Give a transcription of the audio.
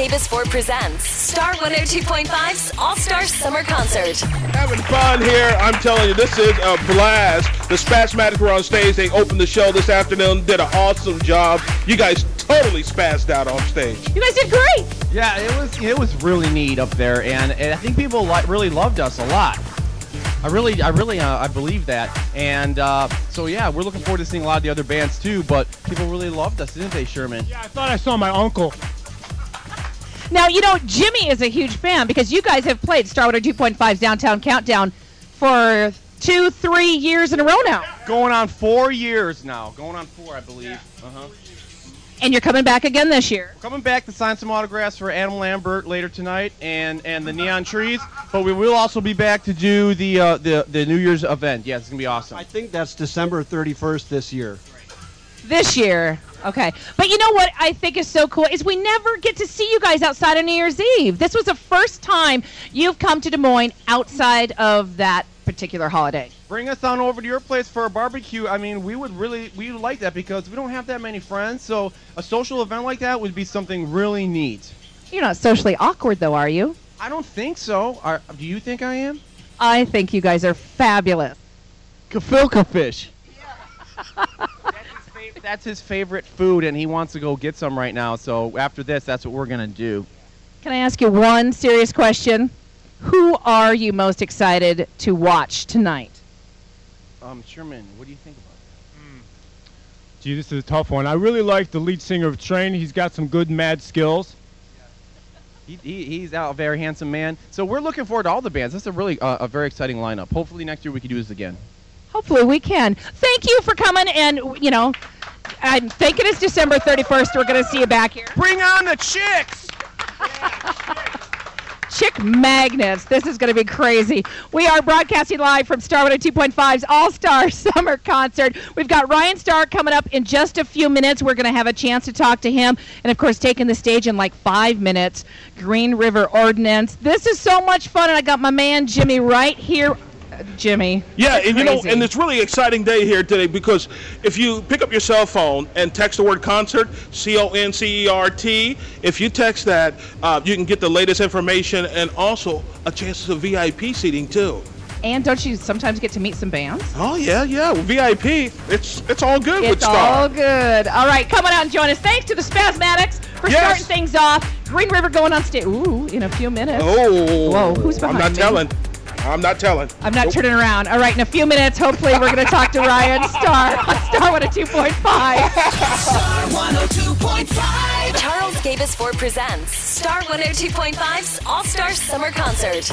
Gabus Ford presents Star 102.5's All Star Summer Concert. Having fun here. I'm telling you, this is a blast. The Spazmatics were on stage. They opened the show this afternoon, did an awesome job. You guys totally spazzed out on stage. You guys did great. Yeah, it was it was really neat up there, and, and I think people li- really loved us a lot. I really, I really, uh, I believe that, and uh, so yeah, we're looking forward to seeing a lot of the other bands too. But people really loved us, didn't they, Sherman? Yeah, I thought I saw my uncle. Now, you know, Jimmy is a huge fan because you guys have played Star 2.5's Downtown Countdown for two, three years in a row now. Going on four years now. Going on four, I believe. Uh-huh. And you're coming back again this year. Coming back to sign some autographs for Adam Lambert later tonight, and and the Neon Trees. But we will also be back to do the uh, the the New Year's event. Yeah, it's gonna be awesome. I think that's December 31st this year. This year. Okay. But you know what I think is so cool is we never get to see you guys outside of New Year's Eve. This was the first time you've come to Des Moines outside of that particular holiday. Bring us on over to your place for a barbecue. I mean, we would really we would like that because we don't have that many friends. So a social event like that would be something really neat. You're not socially awkward though, are you? I don't think so. Are, do you think I am? I think you guys are fabulous. gefilte fish. that's his favorite food, and he wants to go get some right now. So after this, that's what we're gonna do. Can I ask you one serious question? Who are you most excited to watch tonight? Um, Sherman, what do you think about that Gee, this is a tough one. I really like the lead singer of Train. He's got some good mad skills. He, he, he's out a very handsome man. So we're looking forward to all the bands. This is a really uh, a very exciting lineup. Hopefully next year we can do this again. Hopefully we can. Thank you for coming, and you know, I'm thinking it's December 31st. We're going to see you back here. Bring on the chicks! Chick magnets. This is going to be crazy. We are broadcasting live from Star 102.5's All Star Summer Concert. We've got Ryan Star coming up in just a few minutes. We're going to have a chance to talk to him. And of course, taking the stage in like five minutes, Green River Ordinance. This is so much fun. And I got my man Jimmy right here. Jimmy. Yeah, that's and you know, and it's really exciting day here today because if you pick up your cell phone and text the word concert, C O N C E R T, if you text that, uh, you can get the latest information and also a chance to VIP seating too. And don't you sometimes get to meet some bands? Oh yeah, yeah, well, VIP. It's it's all good with It's Star. all good. All right, come on out and join us. Thanks to the Spazmatics for Yes. starting things off. Green River going on stage. Ooh, in a few minutes. Oh, Whoa, who's behind I'm not me? telling. I'm not telling. I'm not Nope. turning around. All right, in a few minutes, hopefully, we're going to talk to Ryan Star on Star 102.5. Star 102.5. Charles Gabus Ford presents Star 102.5's All Star Summer Concert.